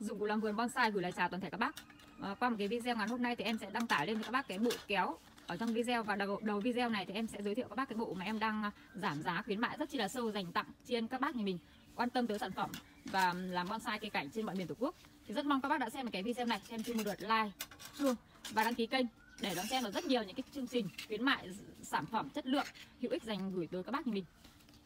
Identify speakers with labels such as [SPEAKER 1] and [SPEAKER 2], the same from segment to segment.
[SPEAKER 1] dụng cụ làm vườn bonsai gửi lời chào toàn thể các bác. À, qua một cái video ngắn hôm nay thì em sẽ đăng tải lên cho các bác cái bộ kéo ở trong video và đầu, đầu video này thì em sẽ giới thiệu các bác cái bộ mà em đang ờ, giảm giá khuyến mại rất chi là sâu dành tặng trên các bác nhà mình quan tâm tới sản phẩm và làm bonsai cây cảnh trên mọi miền tổ quốc. Thì rất mong các bác đã xem cái video này xem chung một lượt like chuông và đăng ký kênh để đón xem được rất nhiều những cái chương trình khuyến mại sản phẩm chất lượng hữu ích dành gửi tới các bác nhà mình.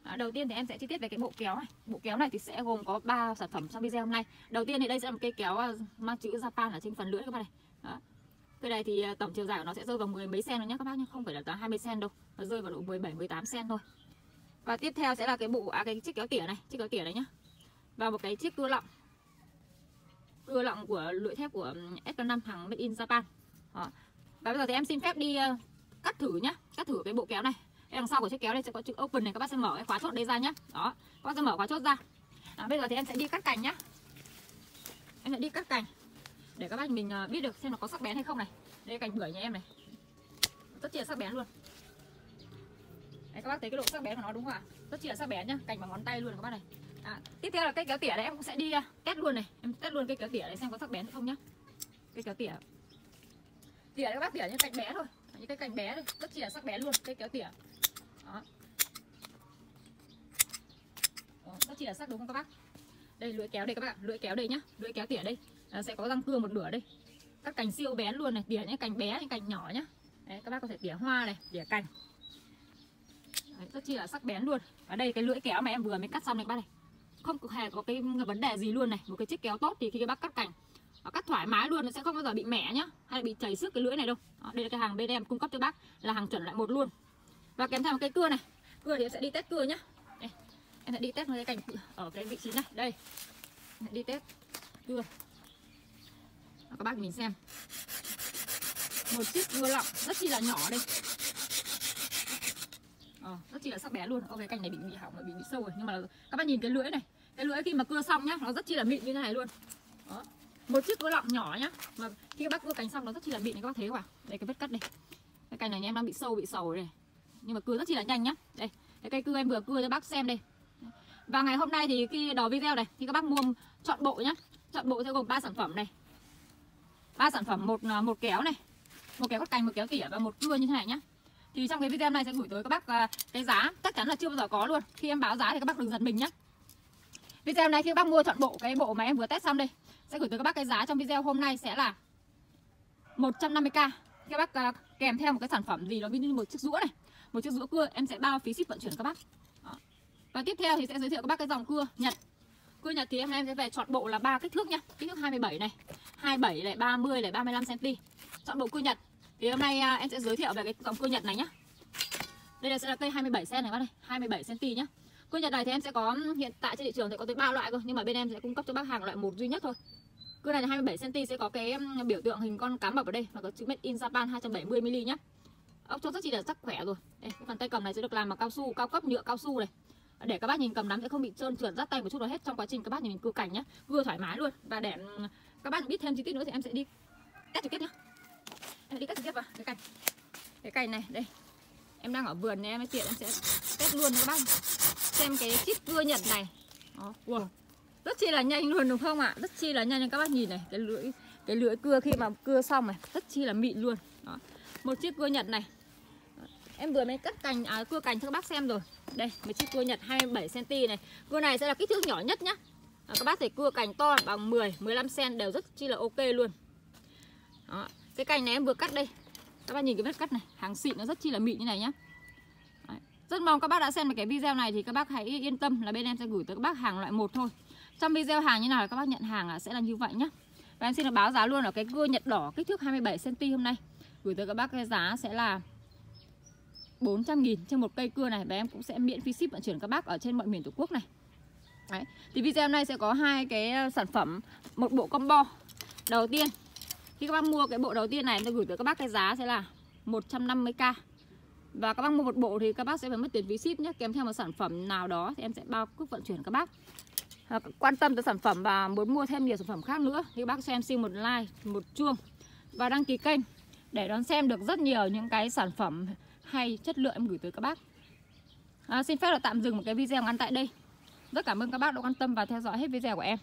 [SPEAKER 1] À, đầu tiên thì em sẽ chi tiết về cái bộ kéo này. Bộ kéo này thì sẽ gồm có 3 sản phẩm trong video hôm nay. Đầu tiên thì đây sẽ là một cây kéo à, mang chữ Japan ở trên phần lưỡi các bạn này. Đó. cây này thì à, tổng chiều dài của nó sẽ rơi vào mười mấy cm nhé các bác nhé không phải là tới 20 cm đâu nó rơi vào độ 17 18 cm thôi. Và tiếp theo sẽ là cái bộ à, cái chiếc kéo tỉa này chiếc kéo tỉa này nhá. Và một cái chiếc cưa lọng. Cưa lọng của lưỡi thép của SK5 hàng made in Japan. Đó. và bây giờ thì em xin phép đi à, cắt thử nhá cắt thử cái bộ kéo này đằng sau của chiếc kéo đây sẽ có chữ open này các bác sẽ mở cái khóa chốt đây ra nhá. Đó các bác sẽ mở khóa chốt ra. À, bây giờ thì em sẽ đi cắt cành nhá. Em sẽ đi cắt cành để các bác mình ờ, biết được xem nó có sắc bén hay không này. Đây cành bưởi nhà em này. Rất chi là sắc bén luôn. Đấy, các bác thấy cái độ sắc bén của nó đúng không ạ? Rất chi là sắc bén nhá cành bằng ngón tay luôn các bác này. À, tiếp theo là cây kéo tỉa đấy em cũng sẽ đi ờ, test luôn này. Em test luôn cây kéo tỉa này xem có sắc bén hay không nhá. Cây kéo tỉa. Tỉa các bác tỉa như cành bé thôi. Những cái cành bé thôi. Rất chi là sắc bén luôn cây kéo tỉa đó. Đó, rất chi là sắc đúng không các bác. Đây lưỡi kéo đây các bạn lưỡi kéo đây nhá. Lưỡi kéo tỉa đây. À, sẽ có răng cưa một nửa đây. Các cành siêu bén luôn này. Tỉa những cành bé những cành nhỏ nhá. Đấy, các bác có thể tỉa hoa này tỉa cành. Đấy, rất chi là sắc bén luôn. Ở đây cái lưỡi kéo mà em vừa mới cắt xong này các bác này. Không hề có cái vấn đề gì luôn này. Một cái chiếc kéo tốt thì khi các bác cắt cành nó cắt thoải mái luôn nó sẽ không bao giờ bị mẻ nhá hay là bị chảy sức cái lưỡi này đâu. Đó, đây là cái hàng bên em cung cấp cho bác là hàng chuẩn loại một luôn và kèm theo một cái cưa này. Cưa thì em sẽ đi test cưa nhá. Đây, em sẽ đi test cái cành ở cái vị trí này. Đây em sẽ đi test cưa. Các bác mình xem. Một chiếc cưa lọng rất chi là nhỏ đây. Ờ, rất chi là sắc bé luôn. Ô cái cành này bị bị hỏng bị bị sâu rồi. Nhưng mà các bác nhìn cái lưỡi này. Cái lưỡi khi mà cưa xong nhá nó rất chi là mịn như thế này luôn. Đó. Một chiếc cưa lọng nhỏ nhá. Mà khi các bác cưa cành xong nó rất chi là mịn này các bác thấy không ạ? Đây cái vết cắt đây. Cái cành này em đang bị sâu bị sầu này nhưng mà cưa rất chi là nhanh nhá. Đây, cái cây cưa em vừa cưa cho bác xem đây. Và ngày hôm nay thì khi đó video này, thì các bác mua chọn bộ nhá. Chọn bộ sẽ gồm ba sản phẩm này. Ba sản phẩm, một à, một kéo này, một kéo cắt cành, một kéo tỉa và một cưa như thế này nhá. Thì trong cái video này sẽ gửi tới các bác à, cái giá chắc chắn là chưa bao giờ có luôn. Khi em báo giá thì các bác đừng giật mình nhá. Video này khi các bác mua chọn bộ cái bộ mà em vừa test xong đây, sẽ gửi tới các bác cái giá trong video hôm nay sẽ là 150k các bác à, kèm theo một cái sản phẩm gì đó, ví như một chiếc rũa này một chiếc rũa cưa, em sẽ bao phí ship vận chuyển các bác. Đó. và tiếp theo thì sẽ giới thiệu các bác cái dòng cưa nhật. Cưa nhật thì em em sẽ về chọn bộ là ba kích thước nhá. Kích thước 27 này 27 này 30 này 35 cm chọn bộ cưa nhật. Thì hôm nay à, em sẽ giới thiệu về cái dòng cưa nhật này nhá. Đây là, sẽ là cây 27 cm này bác này 27 cm nhá. Cưa nhật này thì em sẽ có hiện tại trên thị trường thì có tới ba loại cơ, nhưng mà bên em sẽ cung cấp cho bác hàng loại một duy nhất thôi. Cưa này là 27 cm sẽ có cái biểu tượng hình con cá mập ở đây và có chữ made in Japan 270 mm nhá ốc chốt rất chi là chắc khỏe rồi. Đây, cái phần tay cầm này sẽ được làm bằng cao su, cao cấp nhựa cao su này. Để các bác nhìn cầm nắm sẽ không bị trơn trượt, rát tay một chút nào hết trong quá trình các bác nhìn mình cưa cảnh nhá. Vừa thoải mái luôn. Và để ừ, các bác biết thêm chi tiết nữa thì em sẽ đi test trực tiếp nhá. Em đi test trực tiếp vào cái cành. Cái cành này, đây. Em đang ở vườn nên em tiện, em sẽ test luôn các bác xem cái chiếc cưa nhật này. Đó, wow. rất chi là nhanh luôn, đúng không ạ? Rất chi là nhanh các bác nhìn này. Cái lưỡi cái lưỡi cưa khi mà cưa xong này, rất chi là mịn luôn. Đó. Một chiếc cưa nhật này em vừa mới cắt cành à, cưa cành cho các bác xem rồi. Đây một chiếc cưa nhật 27 cm này. Cưa này sẽ là kích thước nhỏ nhất nhá. À, các bác thể cưa cành to bằng 10 15 cm đều rất chi là ok luôn. Đó. cái cành này em vừa cắt đây. Các bác nhìn cái vết cắt này hàng xịn nó rất chi là mịn như này nhá. Đấy. rất mong các bác đã xem cái video này thì các bác hãy yên tâm là bên em sẽ gửi tới các bác hàng loại một thôi. Trong video hàng như nào là các bác nhận hàng sẽ là như vậy nhá. Và em xin được báo giá luôn ở cái cưa nhật đỏ kích thước 27 cm hôm nay. Gửi tới các bác cái giá sẽ là 400 nghìn trên một cây cưa này. Và em cũng sẽ miễn phí ship vận chuyển các bác ở trên mọi miền tổ quốc này. Đấy. thì video hôm nay sẽ có hai cái ờ, sản phẩm một bộ combo đầu tiên. Khi các bác mua cái bộ đầu tiên này em sẽ gửi tới các bác cái giá sẽ là 150k và các bác mua một bộ thì các bác sẽ phải mất tiền phí ship nhé. Kèm theo một sản phẩm nào đó thì em sẽ bao cước vận chuyển các bác. À, quan tâm tới sản phẩm và muốn mua thêm nhiều sản phẩm khác nữa thì các bác cho em xin một like một chuông và đăng ký kênh để đón xem được rất nhiều những cái sản phẩm hay chất lượng em gửi tới các bác. À, xin phép là tạm dừng một cái video ngắn tại đây. Rất cảm ơn các bác đã quan tâm và theo dõi hết video của em.